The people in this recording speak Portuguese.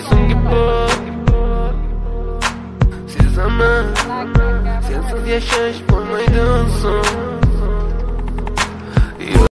sangue pop Se zama Senza viaxas por mãe dançam